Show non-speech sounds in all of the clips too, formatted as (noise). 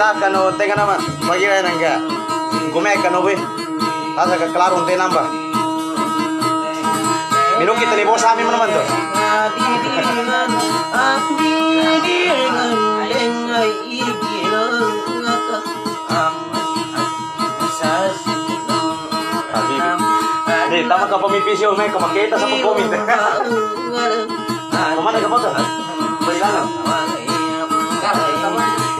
kano tenga nama magira nanga gume kano be tasa ka kelar un tenamba Minum kita nih bos ami menaman tu Nih, tama ka pamipis yung may kau sa pag-comment. Kumana ka kau ito? Balilanan. Tama.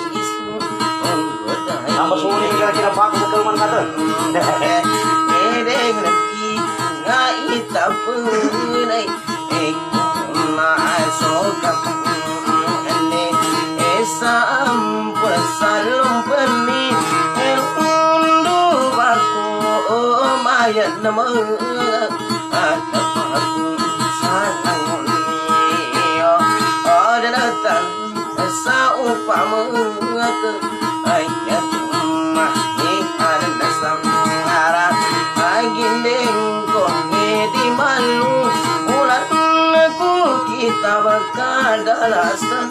Apa semua ni kira-kira bangsa kelman kata? Eh, deh, nanti ngai tak punai. Eh, masuk kapan ini? Eh, sampur salum peni. Eh, undu baku, oh, mayan nama. hasta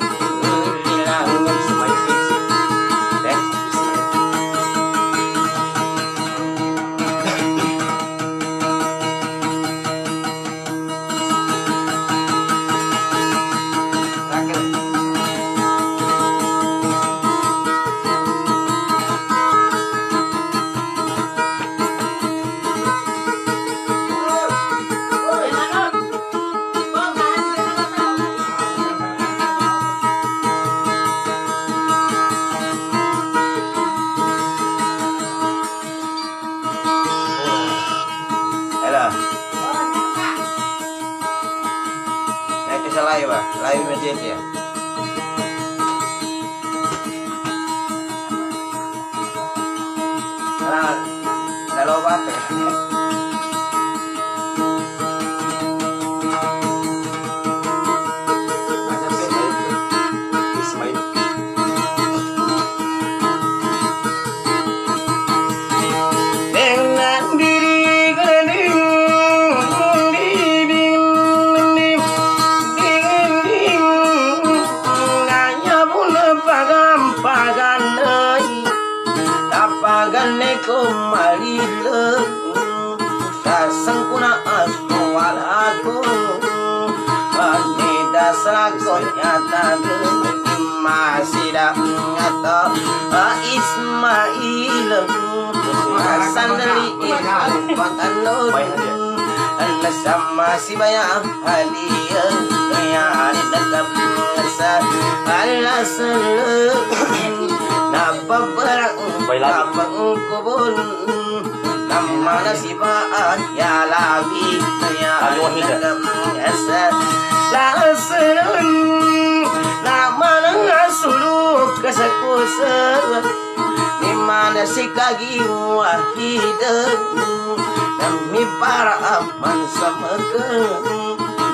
Sama si bayang halia Ya ada tetap Asa Allah selalu Napa perang. Napa Nama nasibah Ya labi Ya Ayo, Wahida. tetap Demi para aman sama ke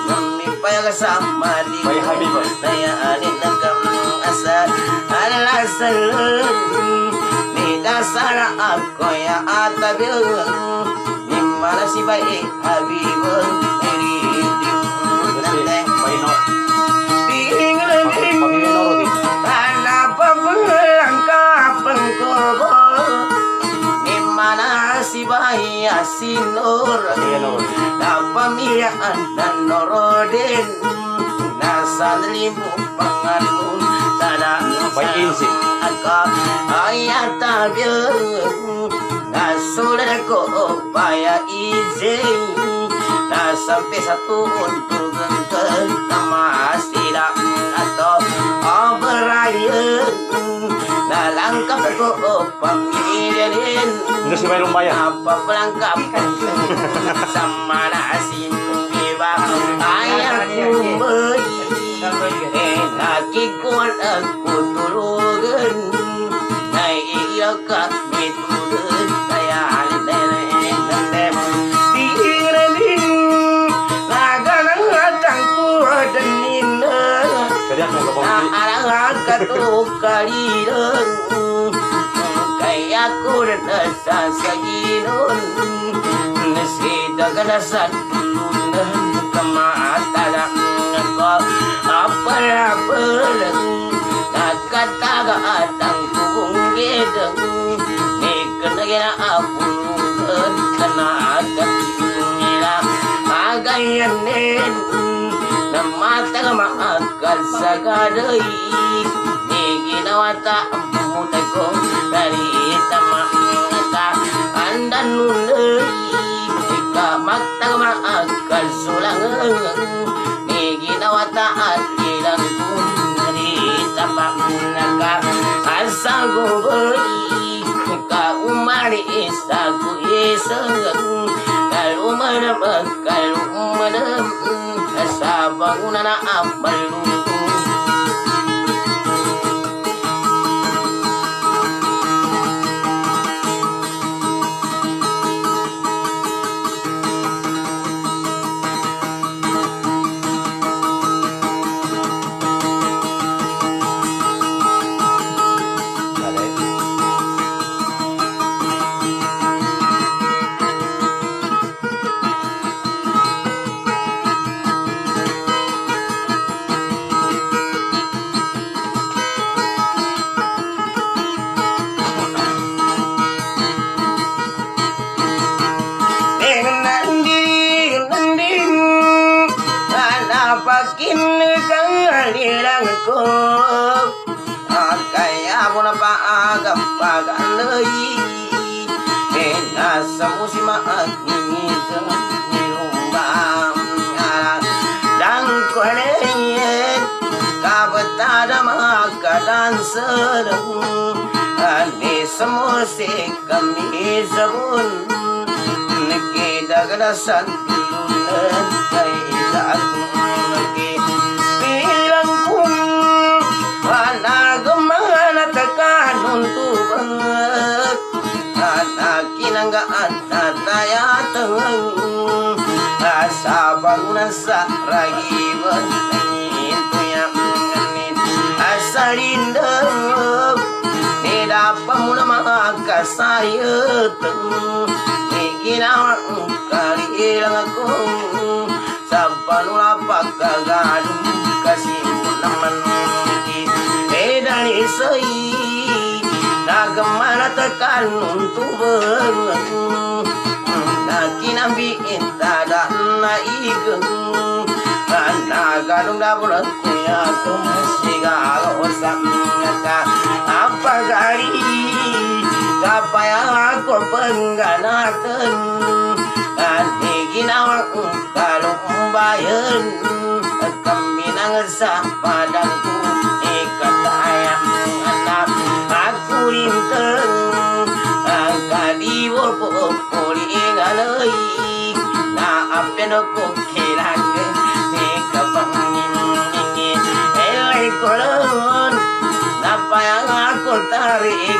Demi payah sama di Baik, Habibah. Daya adik nakam asa Allah salam Di dasar aku ya atabil Di mana si baik di. Napamiyaan dan norodin Nasa limu panganun Sada Baik, Insi. Aka ayat tabian Nasulat ko upaya izin Na sampai satu untuk gengkel Nama tidak atau Na langkah ko pamilyarin Enggak si Bailong Bayan. apa pelangkap sama nasi bebas ayah kumbai eh lagi kuat aku tulugan naik iya kami turun. Saya alilele nandem dingin laganang atangku dan kaya ko na sa saginon nasida ka na sa tulunan kamaatala ko apalapalang nakataga at ang kubunggidang ni kanagina apulugan kanagat nila agayanin na mata maakal sa gaday Di ginawa ta ang pumunta ko Dari tama ka Andan nunay Ika magta maakal sulangan Di ginawa ta at ilang kun Dari tama ka umari isa ko isang Kalumanam kalumanam Sa bangunan na amalung adama kadanserung Ani semose kami zabun Niki daglasan tulunan kay daatong niki Bilang kung anagaman at kanong tubang Anak kinanggaan tatayatang Sa bangunan sa rahim maka saya teng ni ginawa kali ilang ako sa panula pagkagadong kasih naman eh dari say nagamana tekan untuk bengang nakinambi intada na igeng na gadung dabur kuya kumasiga osam ka apa gari kapaya aku pengganatan Nanti ginawa kalong bayan Kami nang sa padangku Ikatayang anak Aku rinteng Ang kadiwol po Puling alay Na apen ko kailangan Di kapangin Elay kulon Napayang ako tarik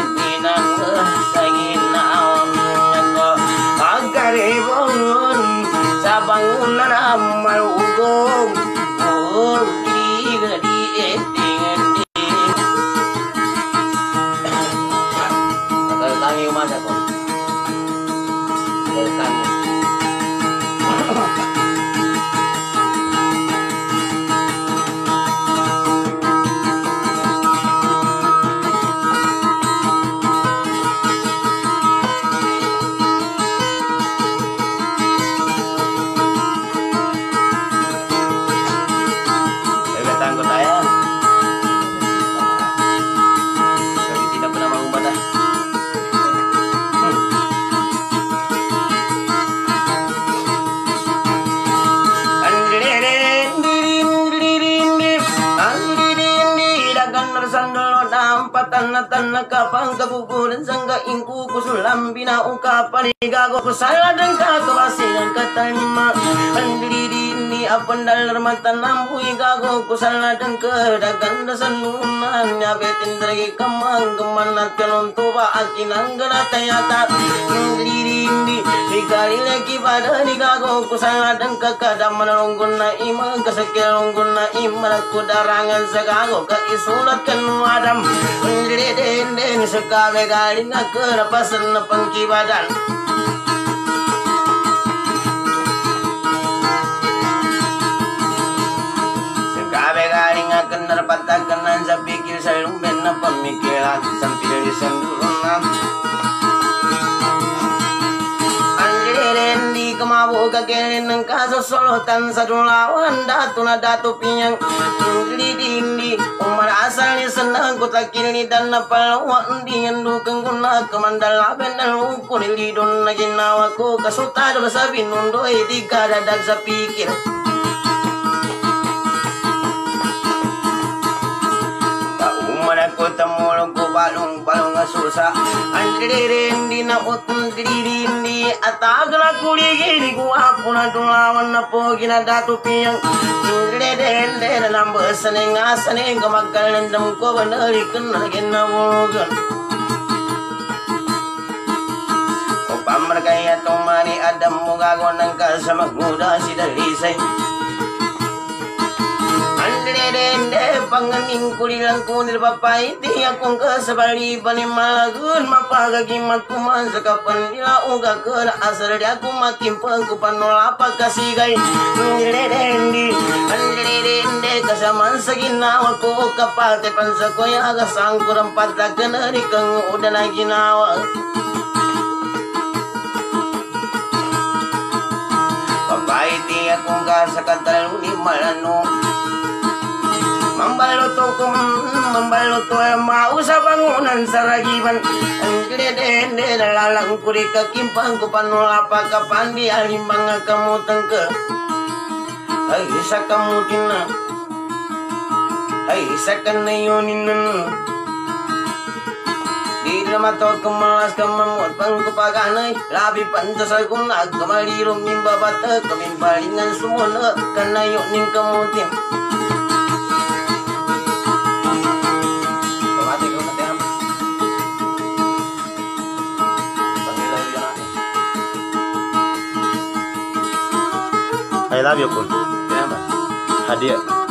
kusulam bina uka paligago kusala dan kakawasilan katalima andiri ni apan dalar mata nambu igago kusala dan kedagan dasan nunan. Nyabetin dragi kamang kemanat kalon tuba akinang gana tayata andiri ni ikali lagi pada nigago kusala dan kakadaman longgun na ima kasakil longgun na ima kudarangan sagago ka isulat wadam andiri den den sekawe gali na kerapasan na pangkibadan garing akan nerpatakan sa pikir sa lumben na pamikiran Sambil di sandunan Andirin di kemabu kakirin ng kasosolotan sa dulawan Datu na datu pinyang. Dindi umar asal ni senang kota kini dan napalawa Di yang dukang guna kemandal aben dan ukun Lidon na ginawa ko kasultado sa binundoy Di kadadag sa pikir Umana ko tamulong ko balong balong asusa Andiririn di na utun diririn di Atag na kuligiri ko ako na tulawan na po ginadato piyang. Andiririn di na lambasan ng asan ng kamagkalandam ko Banalikan na ginawagan Upamar kaya tumani adam mo gago ng kasama muda si Dalisay Andrede panganing kulilang kunir papai Di akong kasabali bani malagun Mapagagimat kuman sa kapan Nila uga kala asal di aku makin pangkupan Nolapa kasigay Andrede Andrede kasaman sa ginawa ko Kapate pansa ko yaga sangkurang patakan Dari kang udah na ginawa Babae di akong kasakatal ni mambaluto ay mausa bangunan sa ragiban Ang kredende nalalang kuri kakimpang ko panulapa ka pandi alimbang nga kamutang ka Ay isa kamutin na. Hai sakanayo ninan Di mato kemalas kamamot pangkupaganay Labi pantasal kong nagkamaliro Mimbabata kamimbalingan sumuna Kanayo ning kamutin Pamati ko na tiyam I love you kun. Hadiah.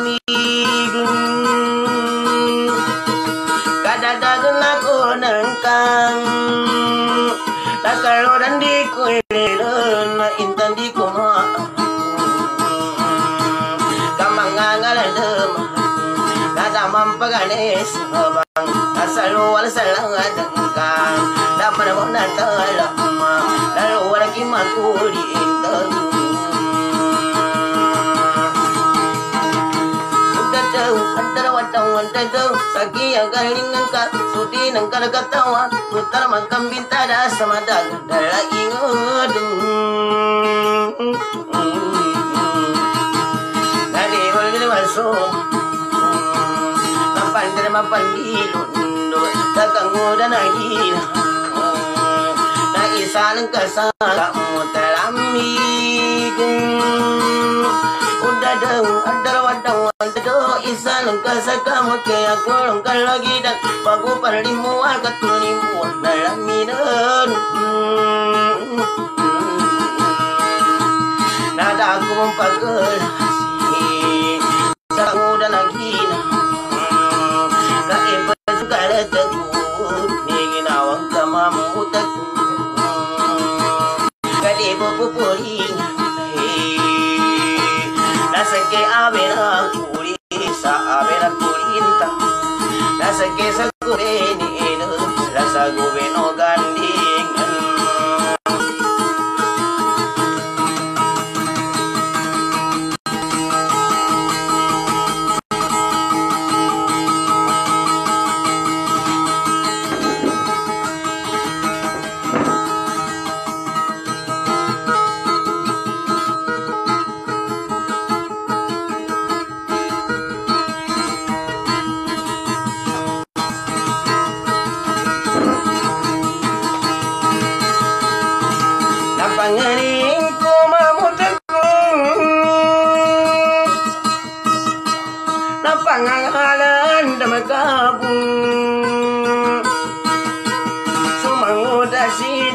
Kadadagan ako ng kang Nakaroon di ko ililan Na intan di ko ma Kamangangalan Nadamang paganis habang Nasa sa langad ang kang Dapat mo na talama Lalo wala kimakulintang Udadaw, Sagi ang galingan ka Sudi ng kalagatawan Putar magkambintada sa madagang Dalaingod Naliwal giliwal so Napandir mapandilon Tagangoda na hila Na isa ng kasala mo talamigong Udadaw, adarawadang wadadaw Isa ng kasaka mo kaya kulong kalagidan Pagupalimuan katunimuan na laminan Nada ako mong pagkalasi Sa muda naghina Kadi po pupuling Nasa kay abe na kuri Sa abe na kurinta Nasa kay sa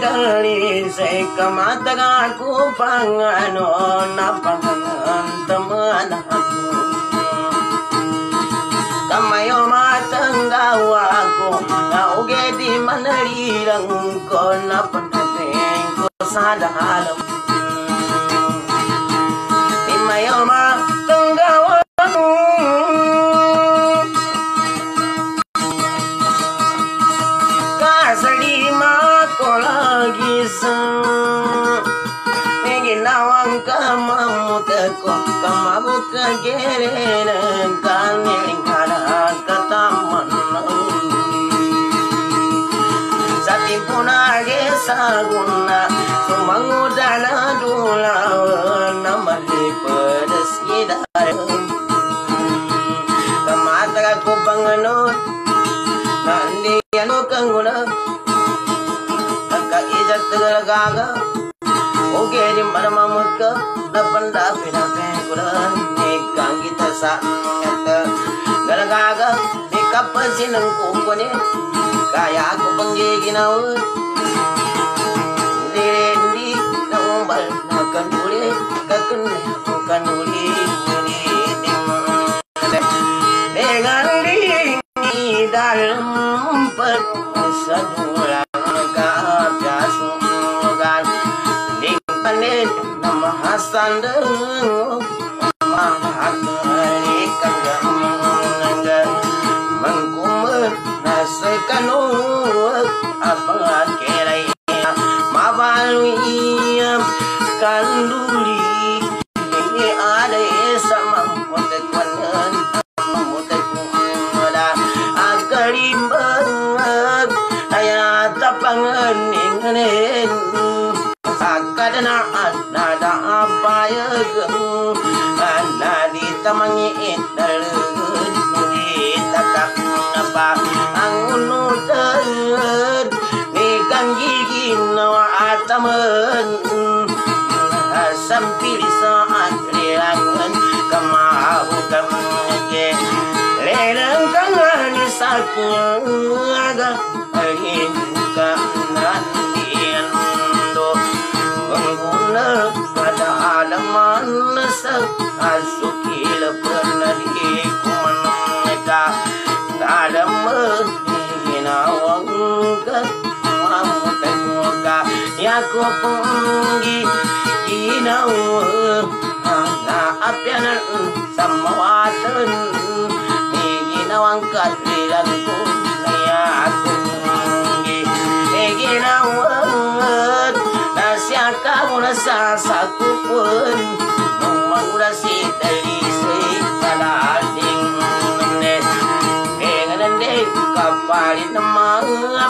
si Dali sa ikamatagal ko pang ano Napangantaman ako Kamayo matanggawa ko Nauge di manalilang ko Napantating ko sa dalam tagagaga Oke di mana mamut ke Dapan dapi dapi kuran Nikang kita sa Eta. Galagaga Di kapasin ang kukunin Kaya aku panggiginawan Direndi Na umbal Na kanuli Kakuni Kanuli Dengan dingin dalam persadulan na sange Lelengkangan sakuaga Hingga nandian do Mengguna pada alaman Sak asukil penadi Kumanaka Dalam menghina wangkat kupunggi Ginawang Naapyanan Samawatan Ni ginawang kalilan ko Nayakunggi Ni ginawang Nasya ka mo nasasakupan Nung magura si Talisay Kalating Nenganan de Kapalit na mga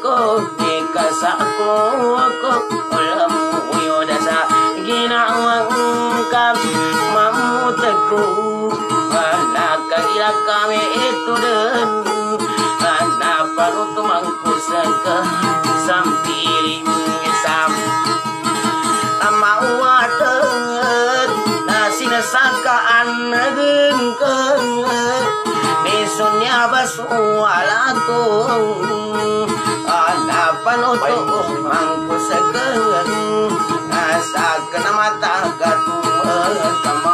ko, di kasako ako Wala Mesonya basuala ko Hanapan uto mangkusagan Asa ka na mata katuman Kama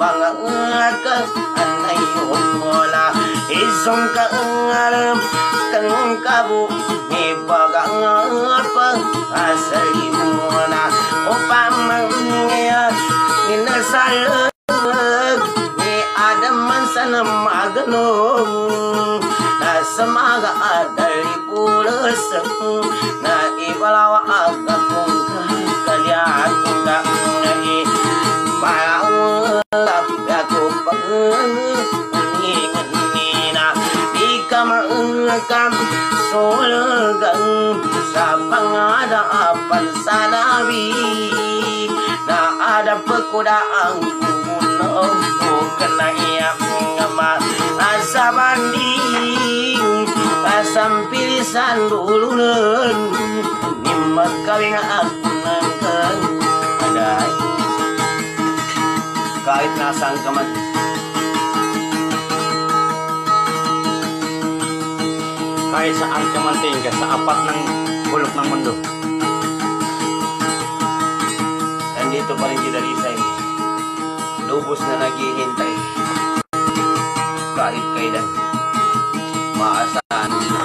imbang ka anayon mo na Isong ka alam kang kabu Ni bagang pa asali mo na Upamang niya ninasalag Ni Adam man sana maganong Nasa mga adali pulas Na ibalawa aga kam sulagang sa pangadapan sa nabi na ada pekudaang kumulong kena iyak ngama asa banding asam pilisan dulun nimat kawin aku nangkang kahit nasaan ka man. Kahit saan ka man tingin ka, sa apat ng bulok ng mundo. Nandito pa rin si Dalisay. Lubos na naghihintay. Kahit kailan. Maasahan nila.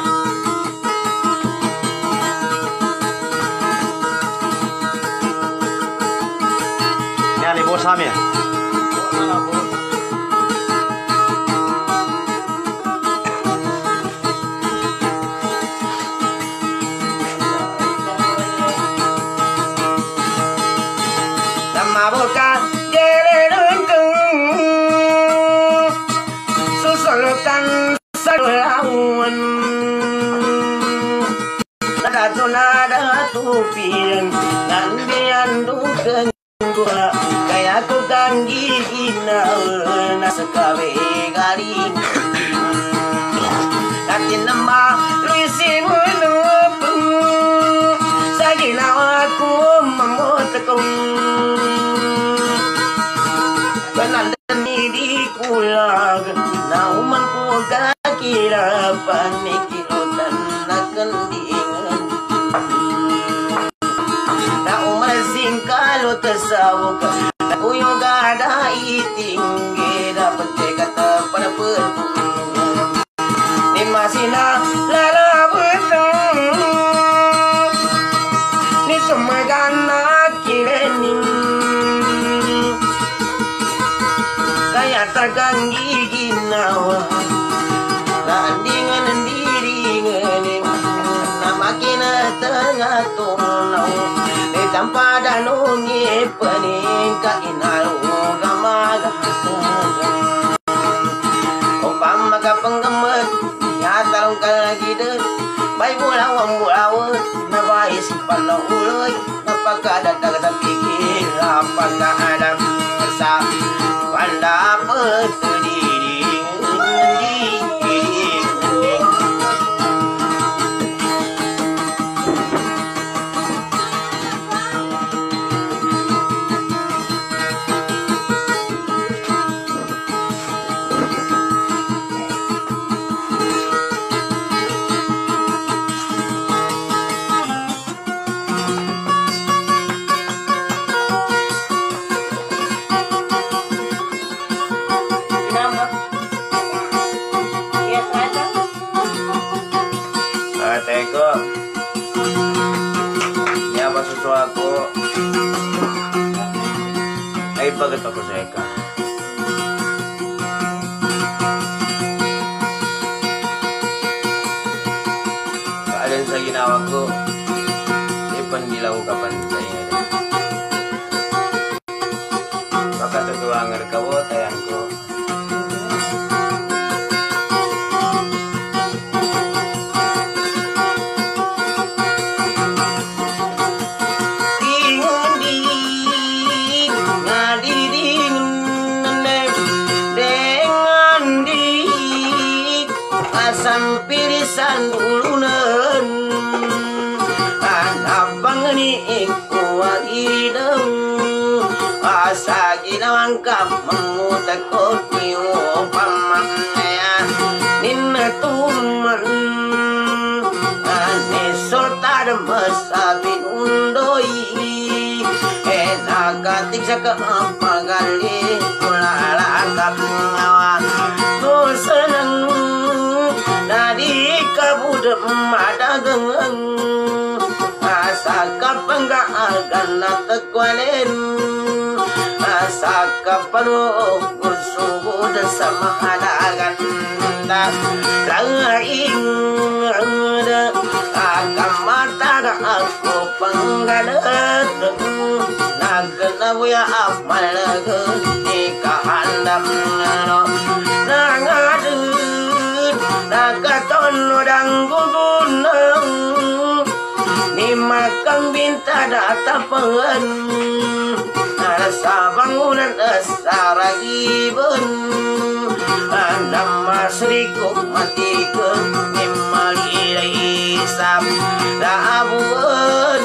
Yan, ibo tunaw Ni tanpa danong ipanin Kainalo gamagasagan satin undoy eh nagatik sa kampagali kulala kapungawan tulsanang nadi kabudem madagang asa kapangga agana takwalen asa kapalo Gursugod sa mahalagan Laing Akamata na ako panggalat Nagnabuya apalaga Ikahandam Nangadun Nagaton dan gugunang Ni makang binta datapan Sa saragibun Anam masrikum matikum Nimali ilai isam Lahabun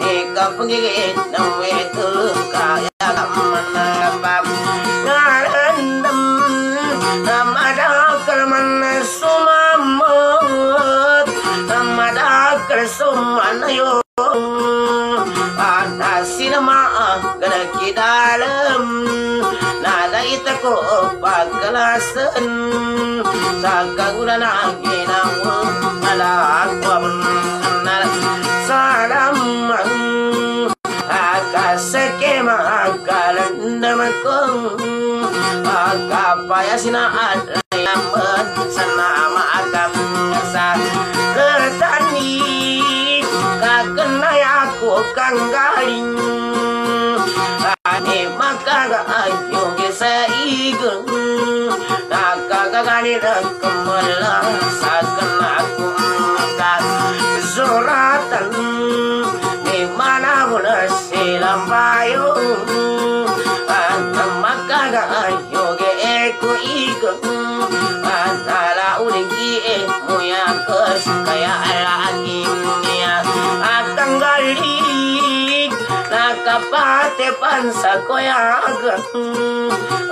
Nika pengigit Nawe itu kaya Menangkap Ngarandam Namadal kermana sumamut Namadal kersuman Ayo Anasina ma'a pagkalasan Sa kagulan ang ginawa Malakwa Salam Akasake makalandam ko Akapaya sinaad Ayaman sana maagam sa Ketani Kakenay ako kang galing Ani makagaayo sa igang Nakagagali na kamala Sa pan sakoyagan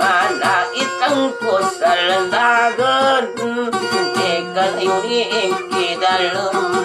anak itang ko sal da gan ikan ini ikidalum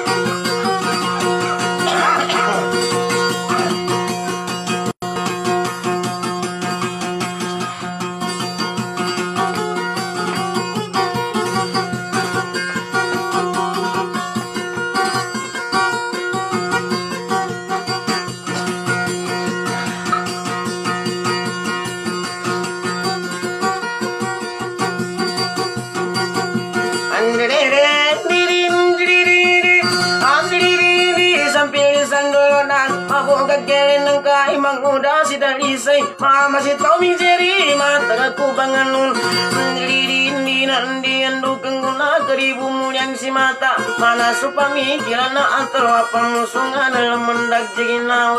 Mama si Tommy Jerry Mataga ko banganon Nilirindi na hindi ang dukang guna Karibu muliang si mata. Mana su pamikiran na ang tarwa Pamusungan na laman dagjigin na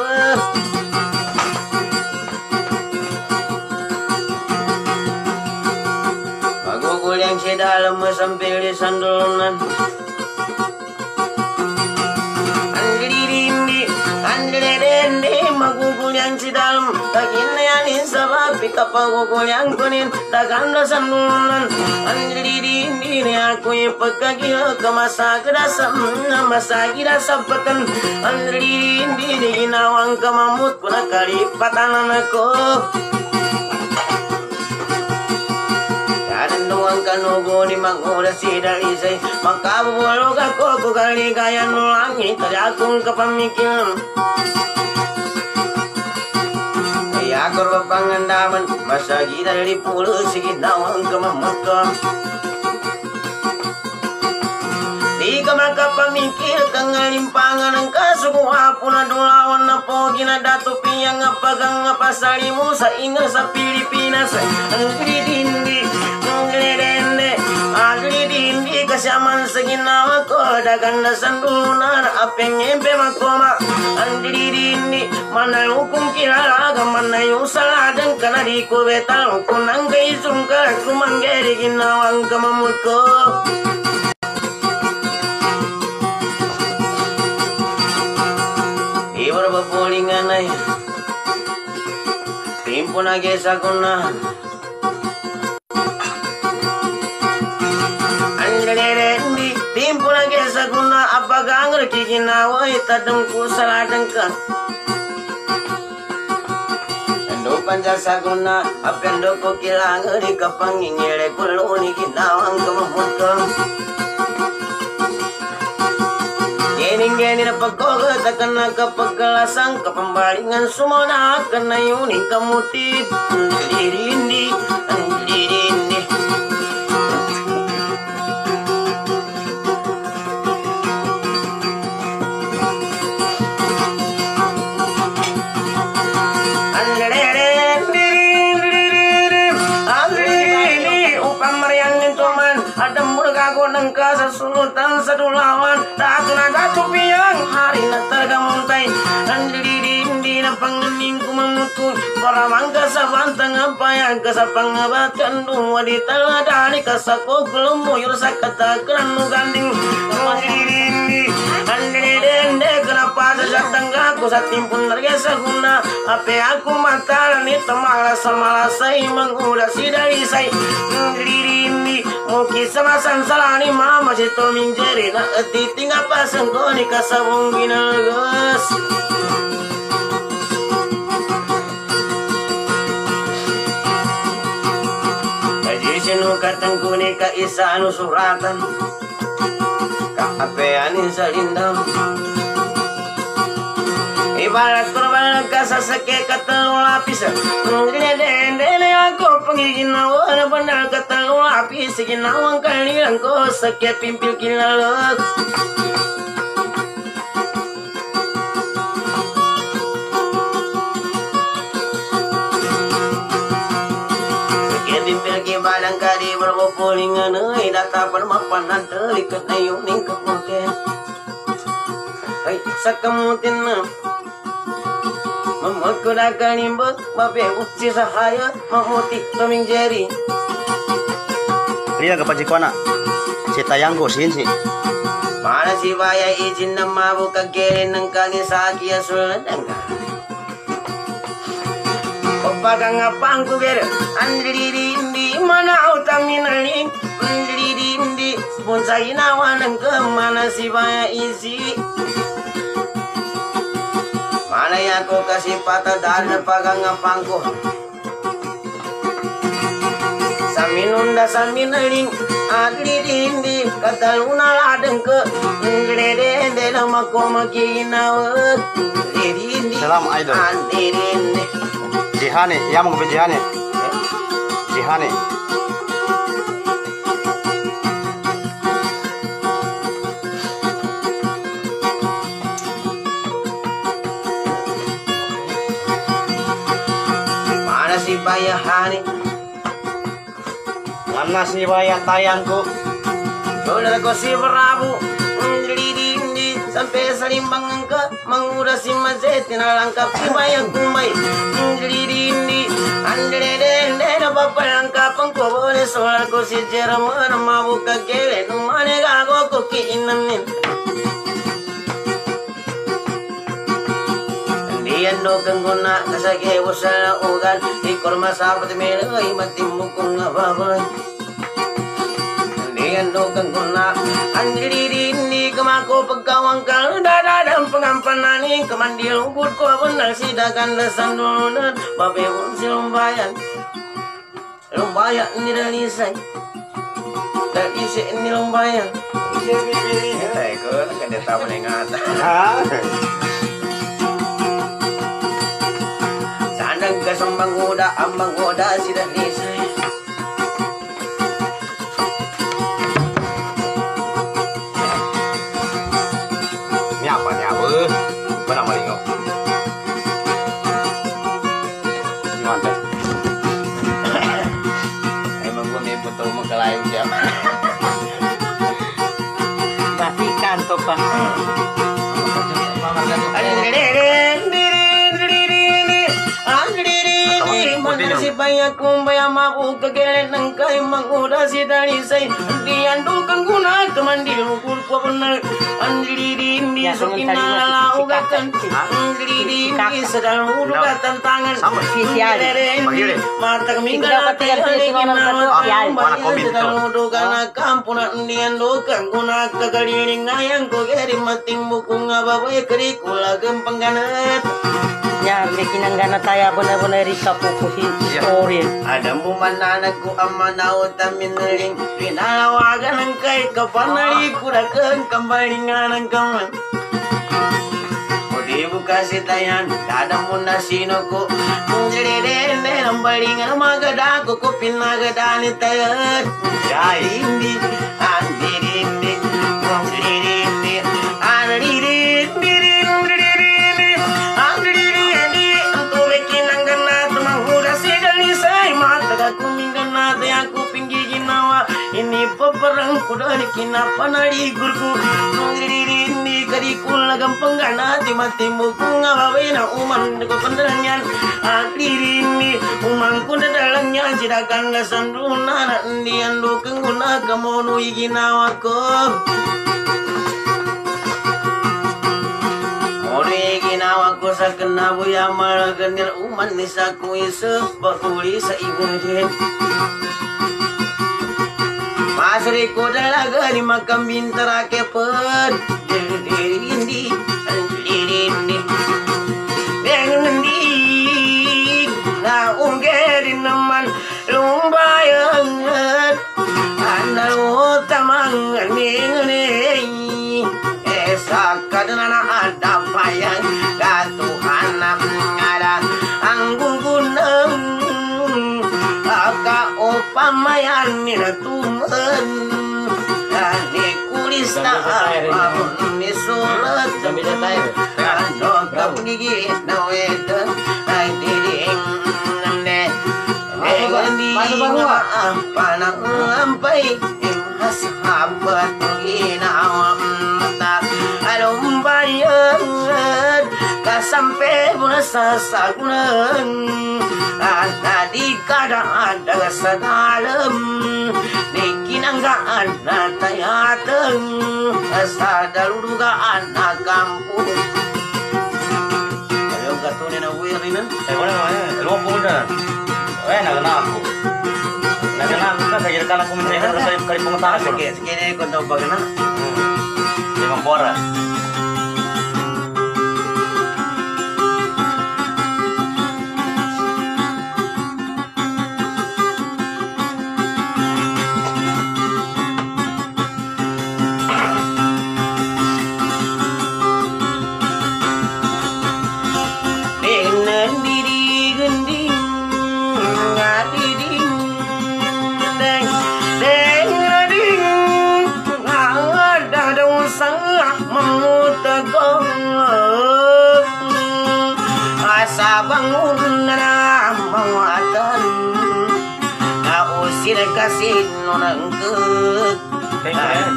Magugulyang si dalam masampil di sandulunan kunin Daganda sandulunan Andirindi, ni ako ipagkagila Kamasagda sa mga masagida sa patan Andirindi, ni inawang kamamut ko Nakalipatan ako Karanduang kanugo ni Mangura si Dalisay Makabulog ako ko kaligayan mo langit Kaya akong kapamikilan kamamakam Di ka makapamikir kang alimpangan ang kaso kung apo na dulawan na po ginadatupi ang apagang pasali mo sa ina sa Pilipinas ang gridindi ang gridindi ang gridindi kasyaman sa ginawa ko dagan na sandunan apeng empe makoma ang gridindi manayo kung kilala ka manayo saladang kanari ko betal kung ang kaisong ka kumanggeri ginawang kamamut ko Ibar bapulingan ay Timpo na gesa ko na Apagang rakikinawa Itadang ko saladang ka Ando panjasa ko na Apendo ko kilangan Ikapangingire ko luni Kinawang kamamot ka Gening-geni na pagkogat akan nakapagkalasang kapambalingan sumona akan na yuning kamutit Ang dilirindi, murga ng kasasulutan sa dulawan Dato na dato piyang hari na tagamuntay Ang dilirindi na panganing kumamutu Para mangka sa bantang apayag ka sa pangabatan di taladani ka sa kukulong mo sa katakaran mo ganding dilirindi Kenapa sa ko timpun narga sa guna Ape aku matala ni tamala sa malasay Mangulas si dalisay Ang dilirindi Muki sama sansalani mama si toming jeri na atiting apa sanggoni kasabong ginagas sinukatan kuni ka isa suratan. Kaapeanin sa lindang Ibarat korban kasasake katelung lapis. Dene ako pangiginawa na benar katelung lapis. Ginawang kalilang ko sakit pimpil kilalak berbupulingan Ay data permapanan terikat na yuning kemudian Ay sakamutin na Memukulakan imbut Babe uci sahaya Mamuti toming jeri Rina ka pajikwana. Si tayang ko sin si. Mana si baya izin na mabuka kere ng kangisaki ya suladang Opaga nga pangku ger? Andiri indi mana utang minaling Andiri indi Punsa ginawa ng ke mana si baya isi? Mana ya ko kasi patadal na pagangapang ko Sa minunda sa minaling Adlirindi kataluna ladeng ke Ngrede na mako makinawa Adlirindi Salam, idol. Adlirindi Jihane, yamong ka jihane. Jihane. Mana si bayahani Mana si baya tayang ko. Saudara ko si Prabu Ngridi sampai salimbang ke Mengura si mazet Nalangkap si bayang kumay Ngridi Andre dende na papalangkap Ang ko boleh soal ko si Jerman Mabuka kele Numane gago ko kiinamin Diyan do kang guna kasage wasa ugan ikor masabat mero imatim mukung babay Diyan do kang ni kamako pagkawang kang dadadang pengampanani kamandil ubud ko benar sidakan lesan dulunan babe wong si lumbayan lumbayan ni dalisay dari si ni lumbayan Ay ko, nakadeta mo na yung ata. Ha? Sanang kasang manguda ang manguda kumbaya mabu kegelen ng kay manguda si Danisay Di ando kang guna kamandil ukur ko benar Andiri di sukina laugatan Andiri di sedang urugatan tangan. Mata kami Ikaw ka tiyan, tiyan, tiyan, tiyan. Mana komento? kana kampuna ndian do kanguna kagaliring ngayang ko geri mating buku ngababoy keri kula gempeng ganat Ya, bikin ang gana tayo benar-benar rika pupusi Iya. story. ada mu manana ku amana utamin ring pinalawagan ang kay kapanari kurakan kambalingan ang kaman Odi buka sitayan dada mo na sino ko Jadi dende ang balingan magada ko ko pinagadani tayo Jai indi Ini peperang kuda ni kinapanari gurku Nungiri kari kula gampang gana Mati. Muku ngawawe na uman ko penderangan Akiri ini umang kuda dalangnya Sidakan gasan duna na ndian. Do kengguna Kamono iginawa ko Ori ginawa ko sa kanabu ya malaganir uman ni sa kuisa bakuli sa ibadin Masri ko dalaga ni makambintara ke pen Dirindi panang ampay Hasabat ginawang mata Anong bayan Kasampe mo na sa sagunan At di kada ada sa dalam Ni kinanggaan na tayatang Sa daludugaan na kampung Pemuda. Eh, nak kenal aku. Kenal aku kan saya kan aku mencari kali kali pengetahuan. Sige, sige na yung kontong pag na Hmm. Lima bora.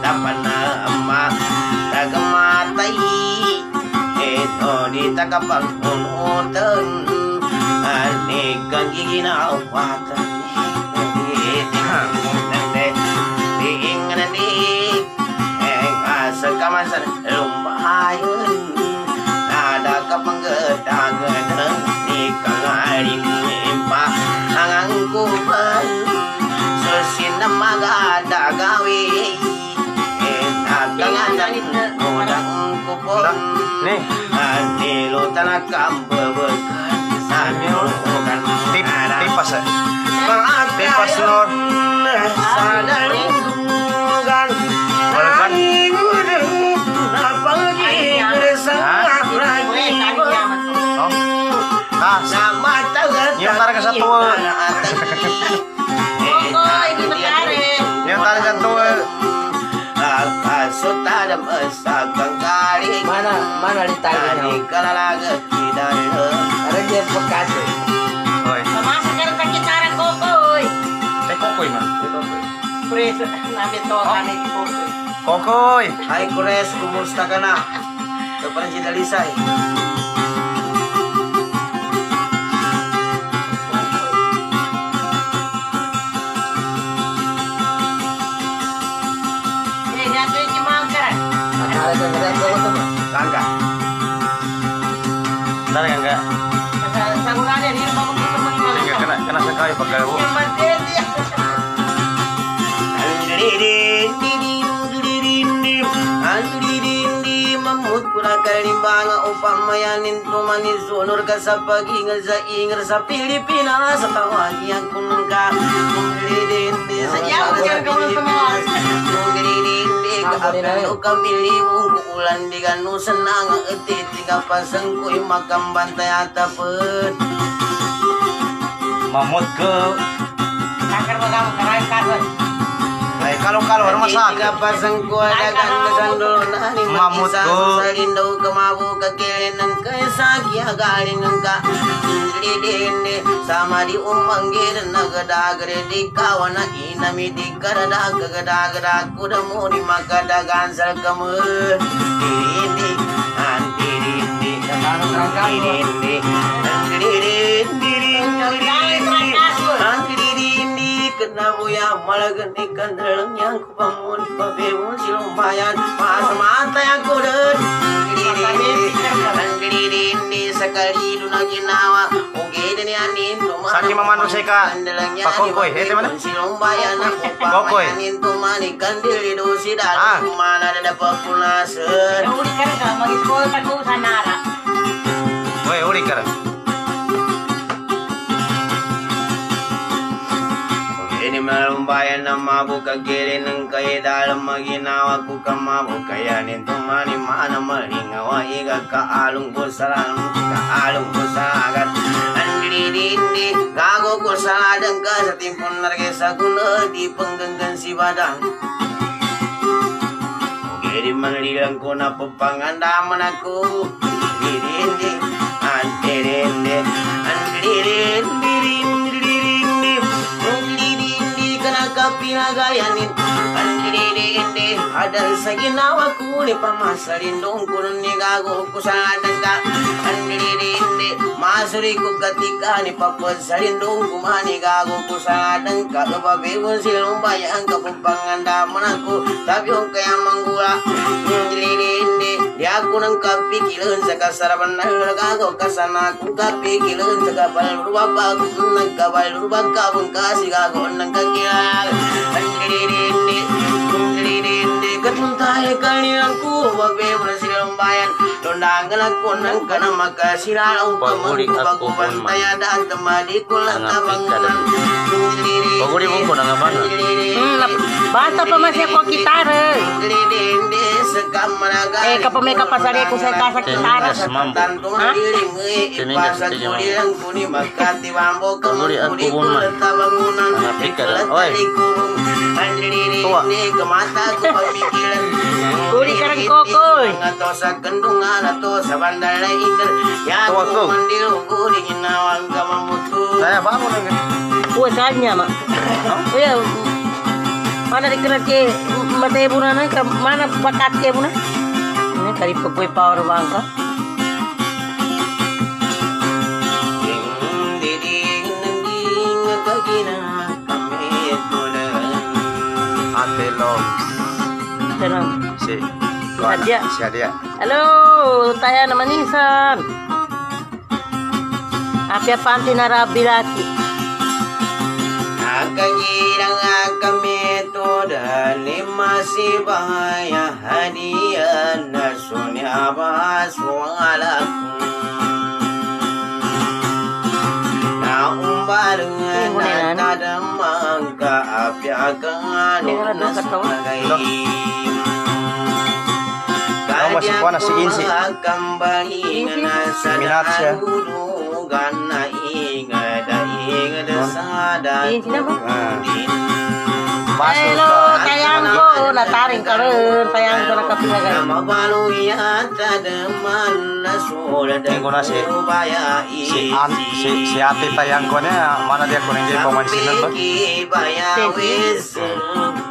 Nalita panama Tagamatay Ito di tagapangunutan Anigang giginawatan Asakang kaling Mana mana kalalaga Kidala Ada dia bekas. Kan kaki taran kokoy. teh kokoy nabi to kami kokoy. Kokoy. Hai Kures, kumusta ka na? Ito pa Yang mati dia. Mamut pula kalimbanga upamayanin tumanis sunur ka sa pag-ingal sa ingal sa Pilipinas sa tawagi ang kunang ka Mungilidindi sa Ayaw, dyan ka muna tumawas. Mungilidindi ka Ako din ay. apelo ka milibong kuulan di ka nusan na nga etiti ka pasang ko'y makambantay at tapet Mamut ke Sakar mo kamu karay karon. Ay Ay, kalau-kalau ano masak? pasang ko dagan kasandol na ni Mamut ko. sa lindaw kamabo kakirin ng kaisagi hagaling ng ka sama di umanggir nagadagre di kawana inami di karadag kagadagrag kuda mo di makadagan sa kamur Dindi antirindi Antirindi Ya malagani kandalang yang kubangun Pabewon silong bayan Masa mata yang kudet Antirindi Sakali duna ginawa Oke dan yanin Saki mamano say ka, pakokoy, hete? Silong bayan Kokoy. tumani si Ah. papunasan Uli ka ka, mag-school ka ko sa Nara. Oy, uli ka. Ini malumbayan na mabukagiri ng kay dalam maginawa ko ka mabukayanin tumani mana malingawa iga kaalong ko sa lang kaalong ko sa agat Andini gago ko sa ladang ka sa timpon narge sa guna di penggenggan si badang. Giri manlilang ko na papangandaman ako Dirindi Antirindi Andirindi Kana kapinagayanin Andirindi Hadal sa ginawa ko ni pamasalin Doon ko nun ni gago ko sa adangka Andirindi Masuri ko katika ni papasalin Doon ko manigago ko sa adangka Kababibon silong bayang kapapangandaman ako Sabi ko kaya manggula Hindi Di ako ng kapikilan sa kasarapan na nagago kasana kung kapikilan sa kapal rubabag nagkabal rubag kabang kasi gago ng kakilal Hindi Hindi Katuntay kanilang ko Wabe mo na silang bayan Tundangan ako ng ka na makasiralaw Paguli ako po, man. Pagpapantaya daan tamadi ko lang Ang tabangunan Paguli mo po na nga man, ah. Hmm, nap- basta pa man siya ko kitara. Eh, kapag may kapasari ko sa kasa kitara. Ha? Sige, ma'am. Paguli ang kubon, man. Mga pika lang. Oy. Tuwa. Uli ka ng kokoy. Ato sa kandungan ato sa bandala ikan Ya ko. mandil uguli ginawang kamamutu Saya bangun lang. Uy, saan niya ma? Uy, mana di kena ke mata ibu nana ke mana bakat ke ibu na? Ini kali pegawai power bangka. Tenang. Si. Adia. Si Adia. Halo, taya naman nisan. Apya panti na rabi laki. Nakagirang kami tulan lima si bahaya hadiah na sunya baswalak Na umbalang Huli na na. tadamang tawa. Ano ba si Insi na ba? Baso Hello, ka. tayang ko. Nataring ka rin. Tayang ko na kapilagay. Tingko na si- Si, an, si, si Ate Tayang ko niya, mana dia kuning gay pamansinan ba?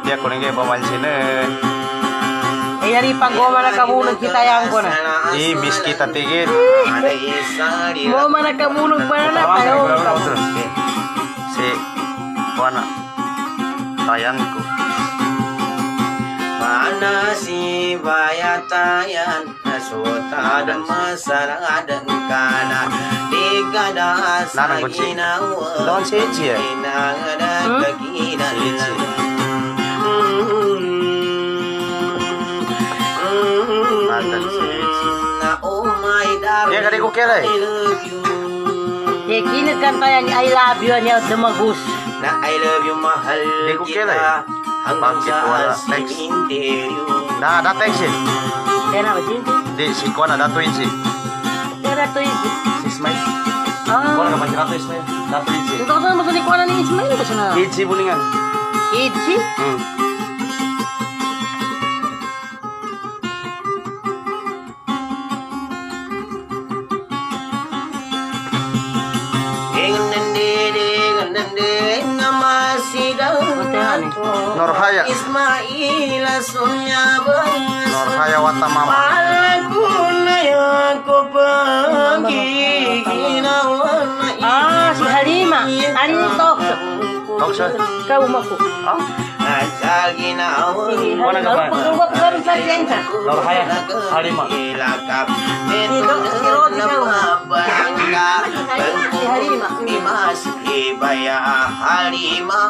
Dia kuning gay pamansinan. Yari pag-goma na kabulog kita yang ko na. Miss kita tigit. Mo man na kabulog pa na tayo. Si Juana Tayang ko. Mana si bayatayan Nasuta dan masalah dan kana Di kada asa ginawa Lawan si Eji ya? Inang ada Hmm? My darling Ya, kadi ko kira eh. I love you Eh, kinit kan tayo ni I love you niya dumagus. Na I love you mahal Di ko kira kita eh. Hanggang sa text? simenteryo Nah, ada teks eh. Kaya na ba si? Di si Juana datuin si. Kaya to yung... Si. Juana Ah, ka man datu Ismail. Datuin si. ito ko sa mga ni Ismail ba sana? Kid si bulingan. Hmm. Norhaya Ismail sunya bangas Norhaya watamama aku pergi Ah si Halima Kau Kau maku Ah Asal gina Kau Norhaya Halima Halima Ibaya Halima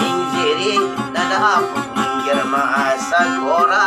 Injiri dadap Minggir maasa kora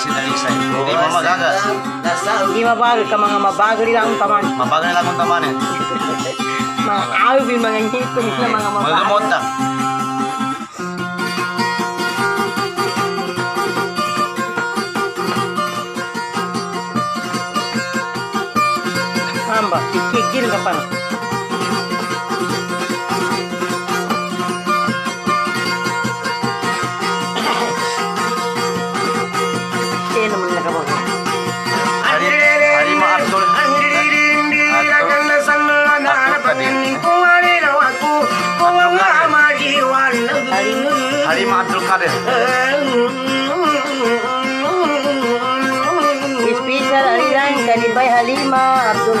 Si Dalisay. Hindi mo magagas. Hindi mabagal ka mga mabagal lang ang taman. Mabagal lang kung taman eh. (laughs) Mga awin, mga ngipin na mga mabagal. Magamot na. Hamba, kikigil ka pa na. Gimana? Hari, Abdul. Halima Abdul Kadir. Abdul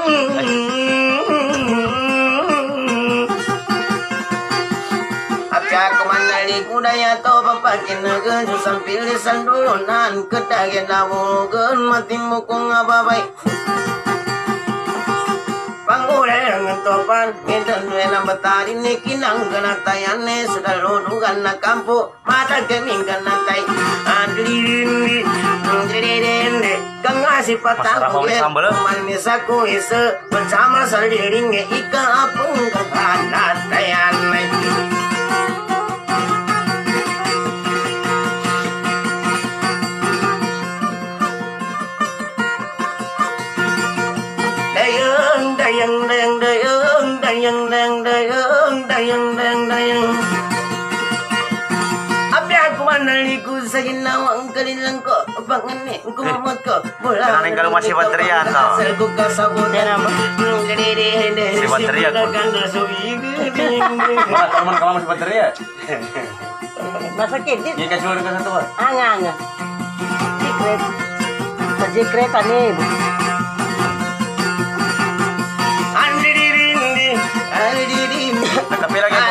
Kuda ya kudaya to papakin nageju sampil di sandulunan kedage lawugen matimu kung ababai pangurerangantopan mindan wena betari ne kinang ganatayane sudalo dugan na kampo mata geming ganatai andlindi andlindi kangasi patang ge man misaku isa bersama saliringe ika apung kagana dayang dayang dayang. Abi aku manaliku saja nawang kalilang ko Bangan ni ku ko Bola. Jangan kalau masih baterian tau. Serku kasabutan Masih hmm, baterian ku Mana teman kalau masih baterian? Masa kedit Ini iya, kasih satu Jikret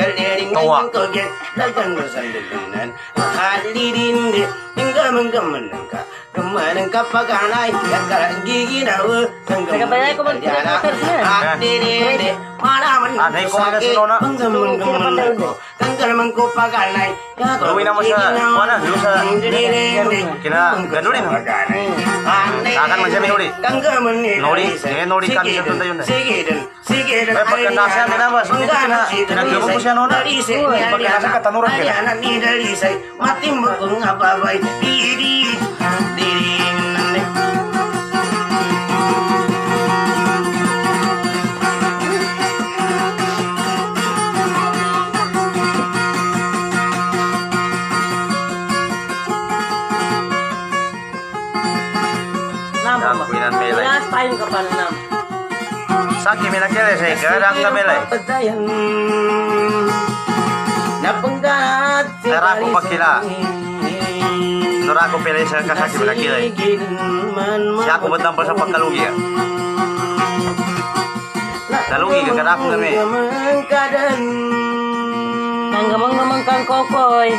Tungkol yan, lagang masandalunan Makalilin din, hanggamanggamanang ka Gumanang kapag anay, at karang giginaw Hanggamanggamanang ka Yana, at dinini ah. Malaman ko sa akin, hanggamanggamanang ko Tanggalman ko pag anay, Gawin naman sa, wala, sa Kina, ganun rin Akan man siya minuli Nuri, eh nuri, kami sa tunday yun Sige din Sige, minakele say kadang ka melay. Patayan Napanggat Tara ko pakila. Nora ko pele sa kasaki minakele. Siya ako batampal sa pagkalugi. ah. Kalugi ka kada ako kami. Nanggamang-gamang kang kokoy.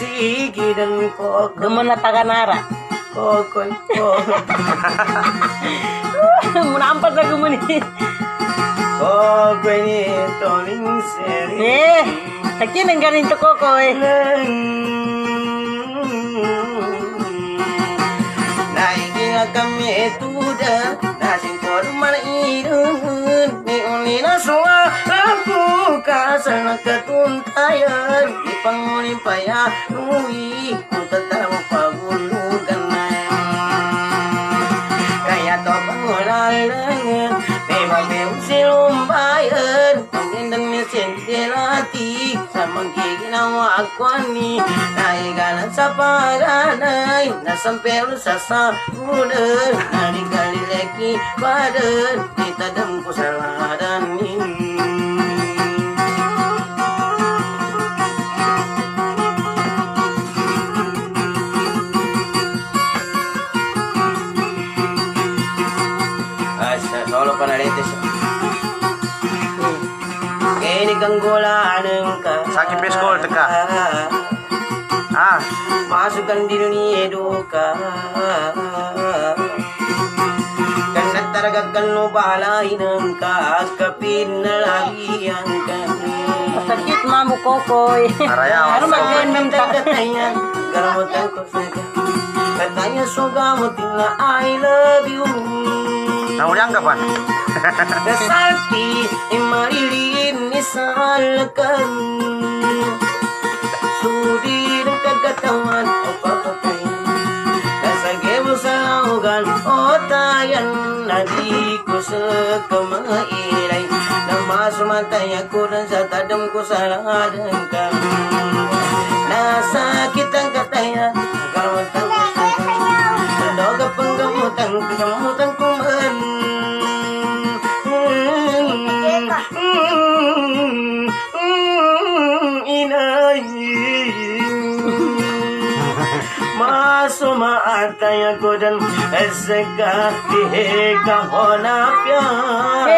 Sige dan ko Gaman na taganara. kokoy ko Munampat na Eh, takin ang ganito kokoy. Naikinga kami tuda Nasin korman irun Ni uni na suwa Aku kasar na katuntayan Ipanguli paya Nui Kung tatamo sentilati Sa magiginawa ako ni Naigalan sa paganay Nasampero sa sakunan Naligalileki badan Itadam ko sa ladanin eduka. Kana taragakan no balay ng kakapin na lagi ang kami. Sakit mamu kokoy. Araya, Ano mas- mag-enmem ta? Katanya, garamutan ko sa Katanya sugamutin na I love you. nauliang ka pa. Nasaki ay salakan Sudi ng kagatawan o papatayan Nasagay mo sa laugan o tayan Na di ko sa kamailay Na masumantay ako na sa tadam ko sa ladan ka Nasakit ang kataya से कहती है कहो प्यार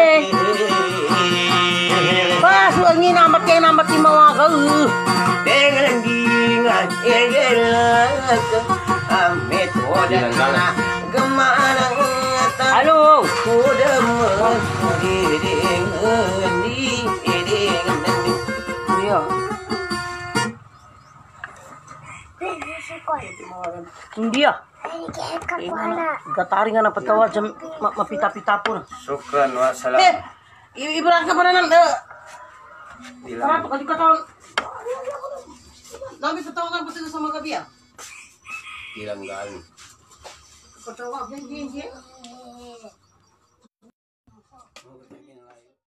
Ba sữa nghi nào mất cái nào mất cái màu cơ Tên nghi ngài ế ghê lạc Mẹ thua đất na gầm mà ta Alo. Khu đâm mơ Đi đi đi đi đi Hindi ah. Gatari nga na patawad sa ma- mapita-pita po na. Syukran wa salam Eh, ibrang ka pa na ng... Uh, Tara, kadi ka taon. Dami sa tawagan pa sa mga gabi ah. Ilang galing Patawag, yan, yan,